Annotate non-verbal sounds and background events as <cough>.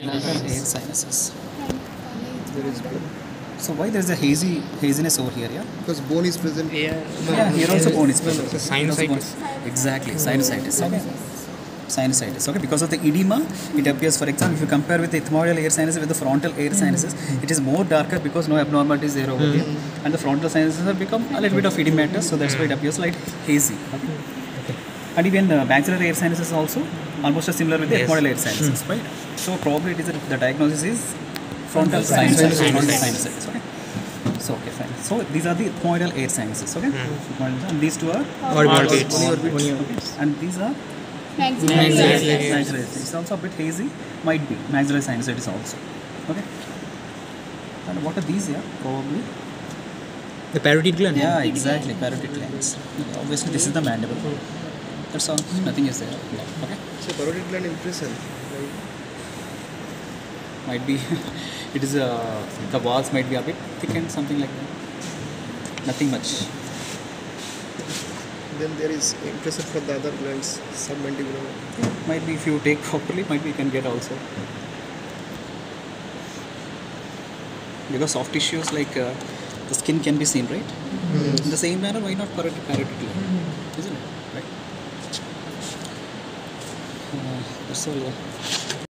Nasal air sinuses. So why there is a hazy haziness over here? Yeah. Because bone is present. Yeah. Yeah. Here also bone is No, no, present. it's Here bone- Sinusitis. Exactly. Sinusitis. Okay. Sinusitis. Okay. Because of the edema, it appears. For example, if you compare with the ethmoidal air sinuses with the frontal air mm. sinuses, it is more darker because no abnormalities there over here, mm. and the frontal sinuses have become a little bit of edematous. So that's why it appears like hazy. Okay. Mm. And even uh, maxillary air sinuses also Mm-hmm. almost similar with the Yes. ethmoidal air sinuses, mm-hmm. right? So probably it is the diagnosis is frontal sinusitis. Frontal Sinusitis. sinusitis. Okay. So okay, fine. So these are the ethmoidal air sinuses. Okay. Mm-hmm. Ethmoidal, And these two are Orbits. Okay. And these are Maxillary. maxillary maxillary. It's also a bit hazy. Might be maxillary sinusitis also. Okay. And what are these? here? probably. The parotid gland. Yeah, exactly. Parotid glands. Obviously, this is the mandible. That's all. Nothing is there. Okay. So parotid gland impression. Right? Might be. <laughs> it is uh, the walls might be a bit thickened, something like that. Nothing much. Then there is impression for the other glands, submandibular. Might be if you take properly, might be you can get also. Because soft tissues like uh, the skin can be seen, right? In the same manner, why not parotid parotid gland? इसलिए